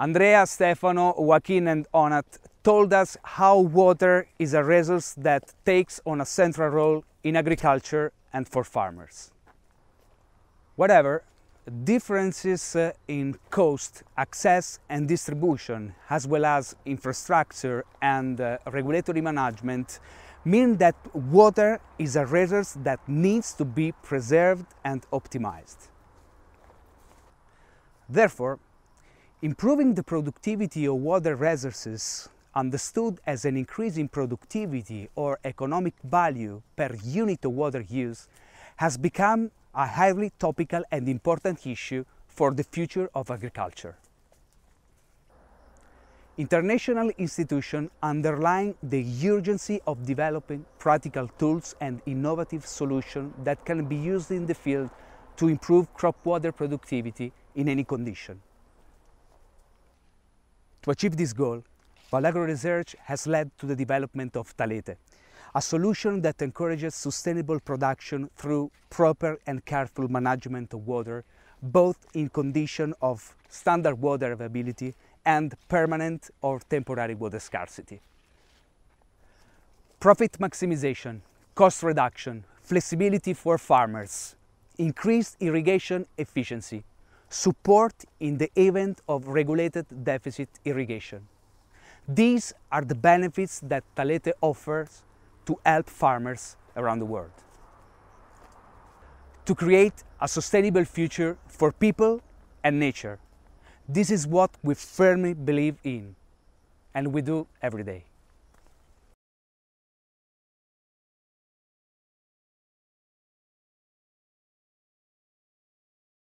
Andrea, Stefano, Joaquin and Onat told us how water is a resource that takes on a central role in agriculture and for farmers. Whatever, differences uh, in cost, access and distribution, as well as infrastructure and uh, regulatory management, mean that water is a resource that needs to be preserved and optimized. Therefore, improving the productivity of water resources understood as an increase in productivity or economic value per unit of water use has become a highly topical and important issue for the future of agriculture. International institutions underline the urgency of developing practical tools and innovative solutions that can be used in the field to improve crop water productivity in any condition. To achieve this goal, Valagro Research has led to the development of Talete, a solution that encourages sustainable production through proper and careful management of water, both in condition of standard water availability and permanent or temporary water scarcity. Profit maximization, cost reduction, flexibility for farmers, increased irrigation efficiency, support in the event of regulated deficit irrigation. These are the benefits that Talete offers to help farmers around the world. To create a sustainable future for people and nature. This is what we firmly believe in and we do every day.